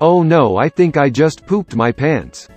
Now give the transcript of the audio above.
Oh no I think I just pooped my pants.